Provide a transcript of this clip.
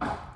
you